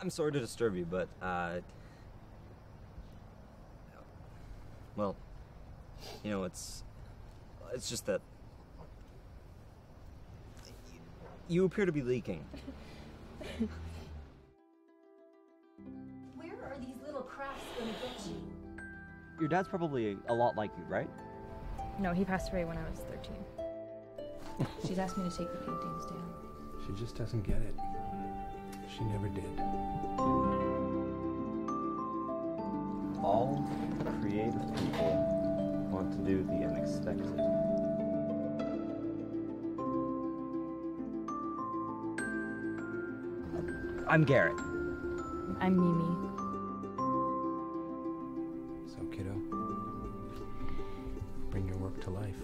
I'm sorry to disturb you, but, uh. Well, you know, it's. It's just that. You appear to be leaking. Where are these little crafts gonna get you? Your dad's probably a lot like you, right? No, he passed away when I was 13. She's asked me to take the paintings down. She just doesn't get it. She never did. All creative people want to do the unexpected. I'm Garrett. I'm Mimi. So, kiddo, bring your work to life.